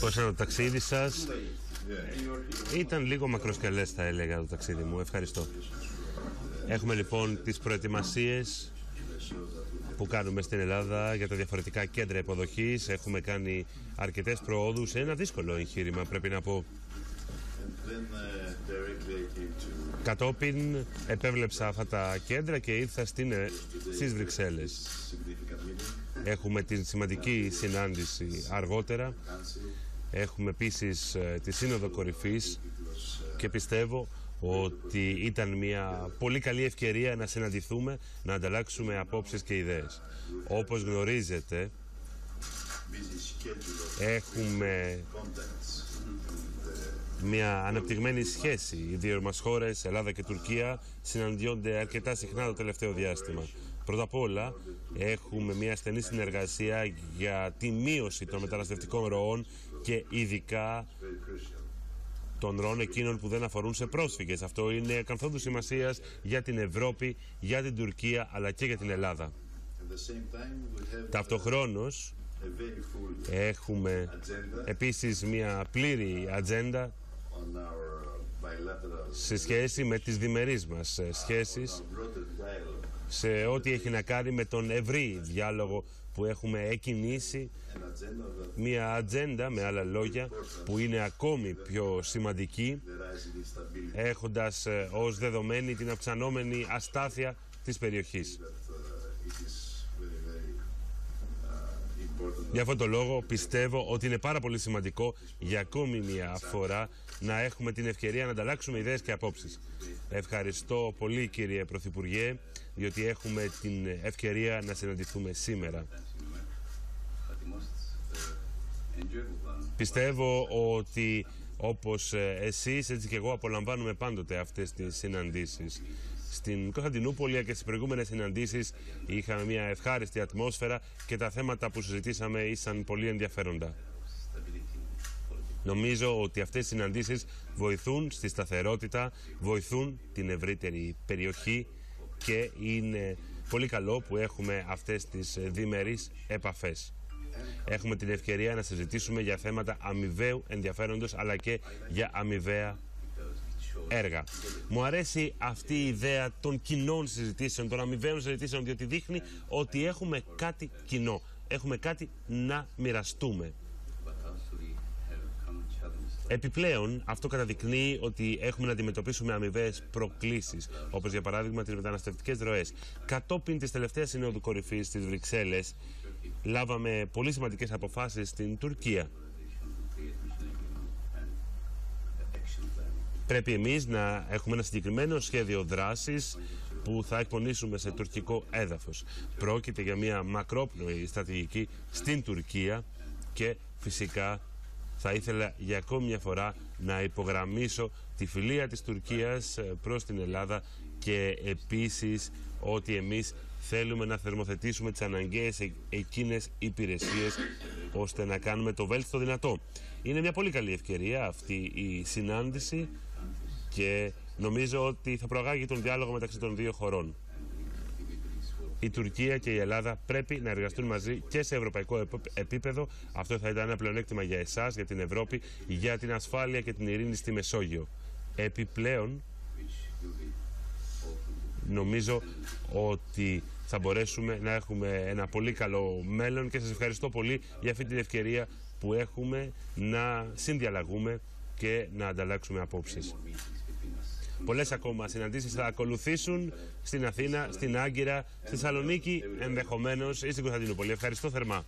Πώς ήταν το ταξίδι σας; Ήταν λίγο μακροσκελές θα έλεγα το ταξίδι μου. Ευχαριστώ. Έχουμε λοιπόν τις προετοιμασίες που κάνουμε στην Ελλάδα για τα διαφορετικά κέντρα υποδοχής. Έχουμε κάνει αρκετές προόδους. Ένα δύσκολο εγχείρημα πρέπει να πω. Then uh, directly I came to Κατόπιν επέβλεψα αυτά τα κέντρα και ήρθα στην, ε, στις Βρυξέλλες. Significant meeting, Έχουμε την σημαντική συνάντηση αργότερα. council. Έχουμε επίσης ε, τη Σύνοδο Κορυφής και πιστεύω ότι ήταν μια πολύ καλή ευκαιρία να συναντηθούμε, να ανταλλάξουμε απόψεις και ιδέες. Όπως γνωρίζετε, busy schedule of έχουμε contacts. Μια αναπτυγμένη σχέση. Οι δύο μας χώρες, Ελλάδα και Τουρκία, συναντιόνται αρκετά συχνά το τελευταίο διάστημα. Πρώτα απ' όλα, έχουμε μια στενή συνεργασία για τη μείωση των μεταναστευτικών ροών και ειδικά Very crucial. των ροών εκείνων που δεν αφορούν σε πρόσφυγες. Αυτό είναι καθόδου σημασίας για την Ευρώπη, για την Τουρκία αλλά και για την Ελλάδα. At the same time, we have Ταυτοχρόνως a very full έχουμε agenda επίσης μια πλήρη ατζέντα on our bilateral σε σχέση με τις διμερείς μας ε, σχέσεις, our broader dialogue. Σε ό,τι έχει να κάνει με τον ευρύ διάλογο που έχουμε εκκινήσει, an agenda that μια ατζέντα με άλλα λόγια που είναι ακόμη πιο σημαντική the rising instability έχοντας ε, ως δεδομένη την αυξανόμενη αστάθεια της περιοχής. Για αυτόν τον λόγο πιστεύω ότι είναι πάρα πολύ σημαντικό για ακόμη μια φορά να έχουμε την ευκαιρία να ανταλλάξουμε ιδέες και απόψεις. Ευχαριστώ πολύ κύριε Πρωθυπουργέ διότι έχουμε την ευκαιρία να συναντηθούμε σήμερα. But the most uh, enjoyable one Πιστεύω ότι όπως ε, εσείς έτσι και εγώ απολαμβάνουμε πάντοτε αυτές τις συναντήσεις. Στην Κωνσταντινούπολη και στις προηγούμενες συναντήσεις είχαμε μια ευχάριστη ατμόσφαιρα και τα θέματα που συζητήσαμε ήσαν πολύ ενδιαφέροντα. stability political Νομίζω ότι αυτές οι συναντήσεις βοηθούν στη σταθερότητα, βοηθούν την ευρύτερη περιοχή και είναι πολύ καλό που έχουμε αυτές τις ε, διμερείς επαφές. Έχουμε την ευκαιρία να συζητήσουμε για θέματα αμοιβαίου ενδιαφέροντος αλλά και για αμοιβαία έργα. Μου αρέσει αυτή η ιδέα των κοινών συζητήσεων, των αμοιβαίων συζητήσεων, διότι δείχνει ότι έχουμε κάτι κοινό. Έχουμε κάτι να μοιραστούμε. but also we have common challenges Επιπλέον, αυτό καταδεικνύει ότι έχουμε να αντιμετωπίσουμε αμοιβαίες προκλήσεις, όπως για παράδειγμα τις μεταναστευτικές ροές. Κατόπιν της τελευταίας συνόδου κορυφής στις Βρυξέλλες, λάβαμε πολύ σημαντικές αποφάσεις στην Τουρκία. readmission and action plan Πρέπει εμείς να έχουμε ένα συγκεκριμένο σχέδιο δράσης που θα εκπονήσουμε σε τουρκικό έδαφος. Πρόκειται για μια μακρόπνοη στρατηγική στην Τουρκία και φυσικά θα ήθελα για ακόμη μια φορά να υπογραμμίσω τη φιλία της Τουρκίας ε, προς την Ελλάδα και επίσης ότι εμείς θέλουμε να θερμοθετήσουμε τις αναγκαίες ε- εκείνες υπηρεσίες ώστε να κάνουμε το βέλτιστο δυνατό. Είναι μια πολύ καλή ευκαιρία αυτή η συνάντηση και νομίζω ότι θα προαγάγει τον διάλογο μεταξύ των δύο χωρών. Η Τουρκία και η Ελλάδα πρέπει να εργαστούν μαζί και σε ευρωπαϊκό επ- επίπεδο. Αυτό θα ήταν ένα πλεονέκτημα για εσάς, για την Ευρώπη, για την ασφάλεια και την ειρήνη στη Μεσόγειο. Επιπλέον, which will be open νομίζω ότι θα μπορέσουμε να έχουμε ένα πολύ καλό μέλλον και σας ευχαριστώ πολύ για αυτή την ευκαιρία που έχουμε να συνδιαλλαγούμε και να ανταλλάξουμε απόψεις. meetings between us Πολλές ακόμα συναντήσεις θα ακολουθήσουν στην Αθήνα, στην Άγκυρα, στη Θεσσαλονίκη, ενδεχομένως ή στην Κωνσταντινούπολη. Ευχαριστώ θερμά.